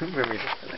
Me miraste la